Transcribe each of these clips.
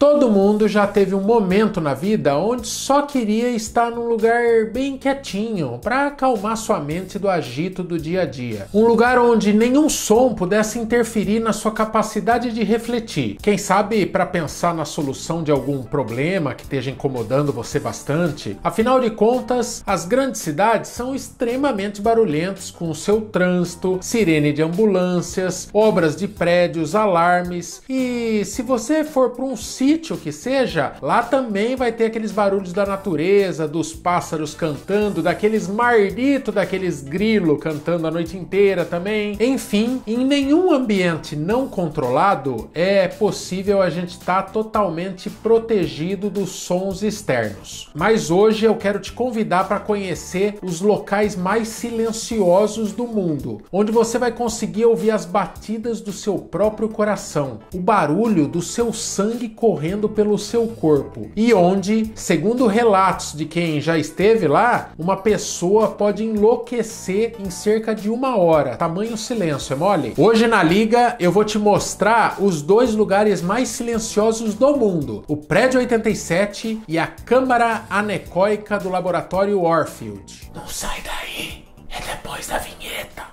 Todo mundo já teve um momento na vida onde só queria estar num lugar bem quietinho para acalmar sua mente do agito do dia a dia. Um lugar onde nenhum som pudesse interferir na sua capacidade de refletir. Quem sabe para pensar na solução de algum problema que esteja incomodando você bastante. Afinal de contas, as grandes cidades são extremamente barulhentas com o seu trânsito, sirene de ambulâncias, obras de prédios, alarmes. E se você for para um sítio sítio que seja, lá também vai ter aqueles barulhos da natureza, dos pássaros cantando, daqueles marditos, daqueles grilo cantando a noite inteira também. Enfim, em nenhum ambiente não controlado é possível a gente estar tá totalmente protegido dos sons externos. Mas hoje eu quero te convidar para conhecer os locais mais silenciosos do mundo, onde você vai conseguir ouvir as batidas do seu próprio coração, o barulho do seu sangue correndo correndo pelo seu corpo e onde, segundo relatos de quem já esteve lá, uma pessoa pode enlouquecer em cerca de uma hora. Tamanho silêncio, é mole? Hoje na liga eu vou te mostrar os dois lugares mais silenciosos do mundo: o Prédio 87 e a Câmara Anecoica do Laboratório Warfield. Não sai daí, é depois da vinheta.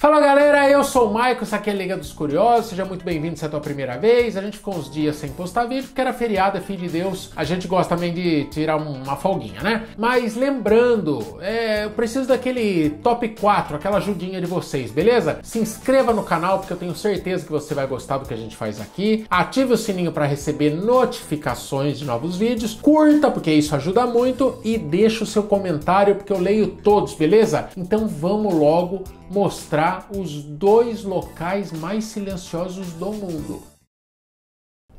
Fala galera, sou o Maicon, isso aqui é Liga dos Curiosos, seja muito bem-vindo se é a tua primeira vez. A gente ficou uns dias sem postar vídeo porque era feriado, é filho de Deus. A gente gosta também de tirar uma folguinha, né? Mas lembrando, é, eu preciso daquele top 4, aquela ajudinha de vocês, beleza? Se inscreva no canal porque eu tenho certeza que você vai gostar do que a gente faz aqui. Ative o sininho para receber notificações de novos vídeos. Curta porque isso ajuda muito e deixa o seu comentário porque eu leio todos, beleza? Então vamos logo mostrar os dois locais mais silenciosos do mundo.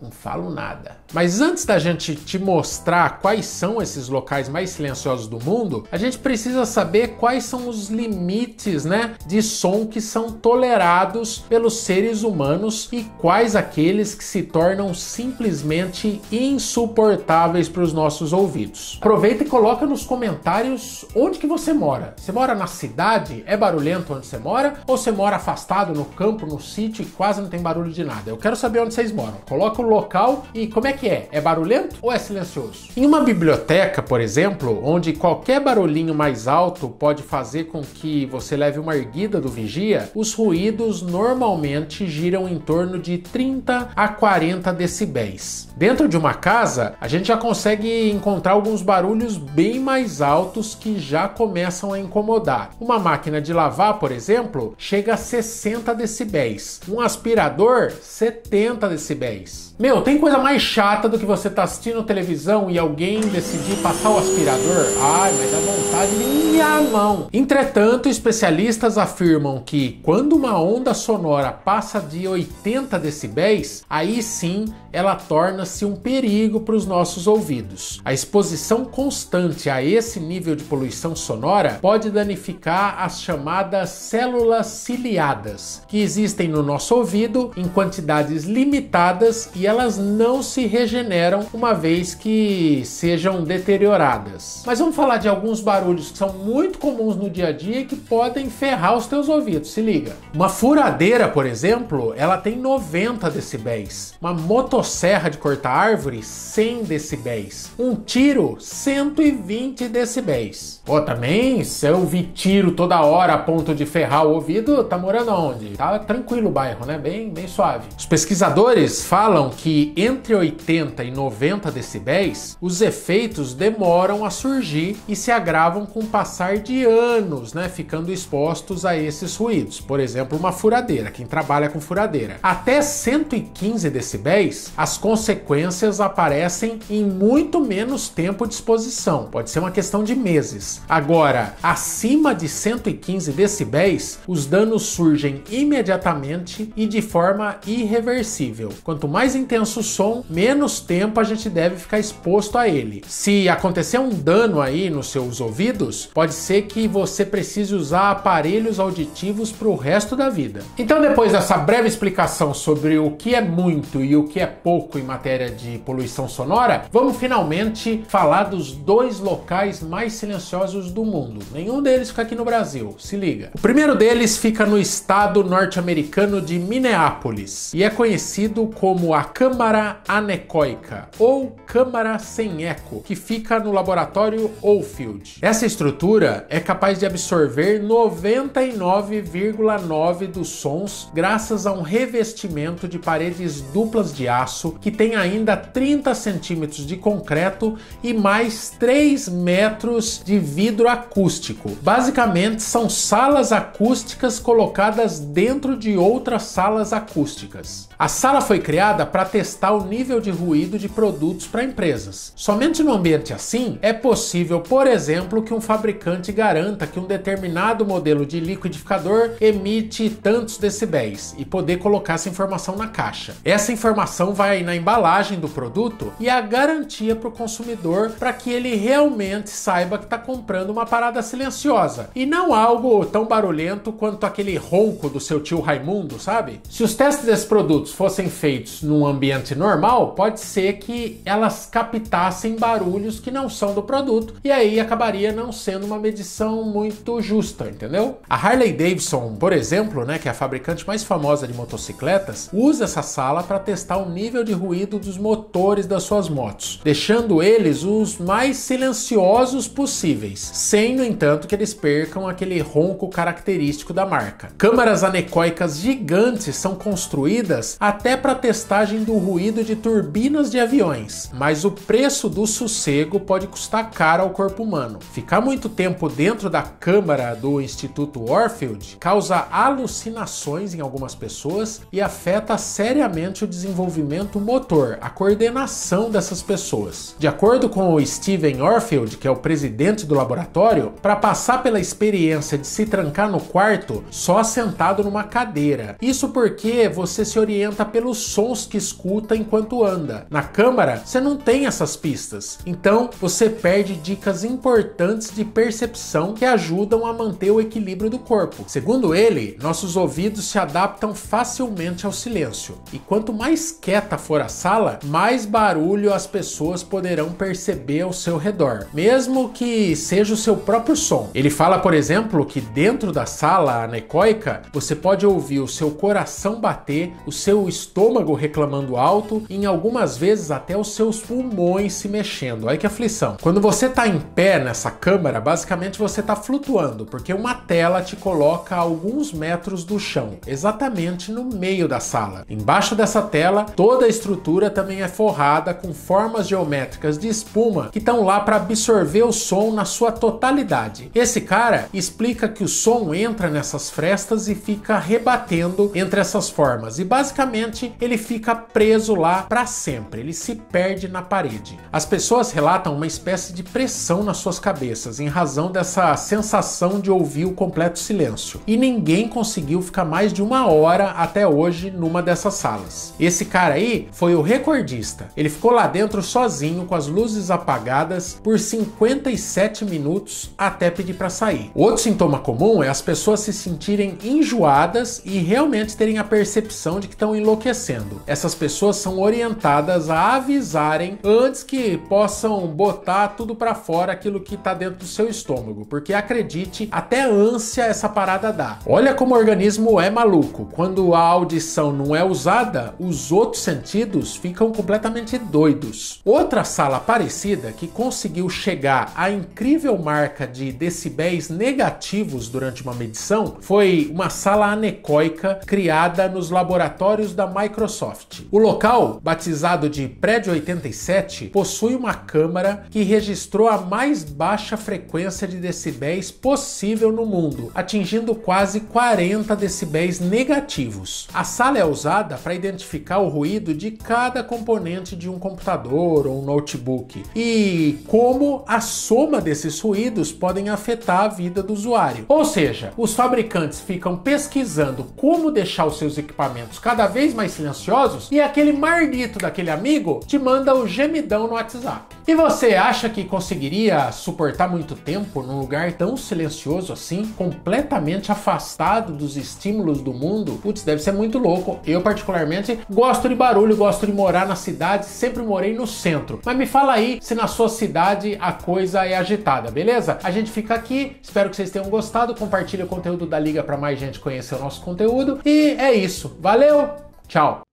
Não falo nada. Mas antes da gente te mostrar quais são esses locais mais silenciosos do mundo, a gente precisa saber quais são os limites, né, de som que são tolerados pelos seres humanos e quais aqueles que se tornam simplesmente insuportáveis para os nossos ouvidos. Aproveita e coloca nos comentários onde que você mora. Você mora na cidade? É barulhento onde você mora? Ou você mora afastado no campo, no sítio e quase não tem barulho de nada? Eu quero saber onde vocês moram. Coloca o local e como é que é? É barulhento ou é silencioso? Em uma biblioteca, por exemplo, onde qualquer barulhinho mais alto pode fazer com que você leve uma erguida do vigia, os ruídos normalmente giram em torno de 30 a 40 decibéis. Dentro de uma casa, a gente já consegue encontrar alguns barulhos bem mais altos que já começam a incomodar. Uma máquina de lavar, por exemplo, chega a 60 decibéis. Um aspirador, 70 decibéis. Meu, tem coisa mais chata do que você tá assistindo televisão e alguém decidir passar o aspirador? Ai, mas dá vontade minha mão. Entretanto, especialistas afirmam que quando uma onda sonora passa de 80 decibéis, aí sim ela torna-se um perigo para os nossos ouvidos. A exposição constante a esse nível de poluição sonora pode danificar as chamadas células ciliadas, que existem no nosso ouvido em quantidades limitadas e elas não se regeneram uma vez que sejam deterioradas. Mas vamos falar de alguns barulhos que são muito comuns no dia a dia e que podem ferrar os teus ouvidos. Se liga. Uma furadeira, por exemplo, ela tem 90 decibéis. Uma motosserra de cortar árvore, 100 decibéis. Um tiro, 120 decibéis. Pô, também, se eu ouvir tiro toda hora a ponto de ferrar o ouvido, tá morando onde? Tá tranquilo o bairro, né? Bem, bem suave. Os pesquisadores falam que entre 80 e 90 decibéis, os efeitos demoram a surgir e se agravam com o passar de anos, né, ficando expostos a esses ruídos. Por exemplo, uma furadeira, quem trabalha com furadeira. Até 115 decibéis, as consequências aparecem em muito menos tempo de exposição. Pode ser uma questão de meses. Agora, acima de 115 decibéis, os danos surgem imediatamente e de forma irreversível. Quanto mais intenso o som, menos tempo a gente deve ficar exposto a ele. Se acontecer um dano aí nos seus ouvidos, pode ser que você precise usar aparelhos auditivos para o resto da vida. Então, depois dessa breve explicação sobre o que é muito e o que é pouco em matéria de poluição sonora, vamos finalmente falar dos dois locais mais silenciosos do mundo. Nenhum deles fica aqui no Brasil, se liga. O primeiro deles fica no estado norte-americano de Minneapolis e é conhecido como a Câmara Anecoica ou Câmara sem Eco, que fica no laboratório Oldfield. Essa estrutura é capaz de absorver 99,9 dos sons graças a um revestimento de paredes duplas de aço que tem ainda 30 centímetros de concreto e mais 3 metros de vidro acústico. Basicamente são salas acústicas colocadas dentro de outras salas acústicas. A sala foi criada para testar o nível de ruído de produtos para empresas. Somente no ambiente assim é possível, por exemplo, que um fabricante garanta que um determinado modelo de liquidificador emite tantos decibéis e poder colocar essa informação na caixa. Essa informação vai na embalagem do produto e é a garantia para o consumidor para que ele realmente saiba que está comprando uma parada silenciosa e não algo tão barulhento quanto aquele ronco do seu tio Raimundo, sabe? Se os testes desses produtos fossem feitos num ambiente normal, pode ser que elas captassem barulhos que não são do produto e aí acabaria não sendo uma medição muito justa, entendeu? A Harley Davidson, por exemplo, né, que é a fabricante mais famosa de motocicletas, usa essa sala para testar o nível de ruído dos motores das suas motos, deixando eles os mais silenciosos possíveis, sem, no entanto, que eles percam aquele ronco característico da marca. Câmaras anecoicas gigantes são construídas até para testagem do ruído de turbinas de aviões, mas o preço do sossego pode custar caro ao corpo humano. Ficar muito tempo dentro da câmara do Instituto Orfield causa alucinações em algumas pessoas e afeta seriamente o desenvolvimento motor, a coordenação dessas pessoas. De acordo com o Steven Orfield, que é o presidente do laboratório, para passar pela experiência de se trancar no quarto só sentado numa cadeira. Isso porque você se orienta pelos sons que escuta enquanto anda. Na câmara, você não tem essas pistas, então você perde dicas importantes de percepção que ajudam a manter o equilíbrio do corpo. Segundo ele, nossos ouvidos se adaptam facilmente ao silêncio, e quanto mais quieta for a sala, mais barulho as pessoas poderão perceber ao seu redor, mesmo que seja o seu próprio som. Ele fala, por exemplo, que dentro da sala anecoica você pode ouvir o seu coração bater, o seu estômago reclamando alto e em algumas vezes até os seus pulmões se mexendo. Olha que aflição. Quando você está em pé nessa câmara, basicamente você está flutuando, porque uma tela te coloca a alguns metros do chão, exatamente no meio da sala. Embaixo dessa tela, toda a estrutura também é forrada com formas geométricas de espuma que estão lá para absorver o som na sua totalidade. Esse cara explica que o som entra nessas frestas e fica rebatendo entre essas formas e basicamente ele fica preso lá para sempre, ele se perde na parede. As pessoas relatam uma espécie de pressão nas suas cabeças em razão dessa sensação de ouvir o completo silêncio. E ninguém conseguiu ficar mais de uma hora até hoje numa dessas salas. Esse cara aí foi o recordista. Ele ficou lá dentro sozinho com as luzes apagadas por 57 minutos até pedir para sair. Outro sintoma comum é as pessoas se sentirem enjoadas e realmente terem a percepção de que estão enlouquecendo. Essas pessoas são orientadas a avisarem antes que possam botar tudo para fora aquilo que está dentro do seu estômago, porque acredite, até ânsia essa parada dá. Olha como o organismo é maluco. Quando a audição não é usada, os outros sentidos ficam completamente doidos. Outra sala parecida que conseguiu chegar à incrível marca de decibéis negativos durante uma medição foi uma sala anecoica criada nos laboratórios da Microsoft. O local, batizado de Prédio 87, possui uma câmara que registrou a mais baixa frequência de decibéis possível no mundo, atingindo quase 40 decibéis negativos. A sala é usada para identificar o ruído de cada componente de um computador ou um notebook e como a soma desses ruídos podem afetar a vida do usuário. Ou seja, os fabricantes ficam pesquisando como deixar os seus equipamentos cada vez mais silenciosos e aquele mardito daquele amigo te manda o gemidão no WhatsApp. E você acha que conseguiria suportar muito tempo num lugar tão silencioso assim, completamente afastado dos estímulos do mundo? Putz, deve ser muito louco. Eu, particularmente, gosto de barulho, gosto de morar na cidade, sempre morei no centro. Mas me fala aí se na sua cidade a coisa é agitada, beleza? A gente fica aqui, espero que vocês tenham gostado. Compartilhe o conteúdo da Liga para mais gente conhecer o nosso conteúdo. E é isso. Valeu, tchau!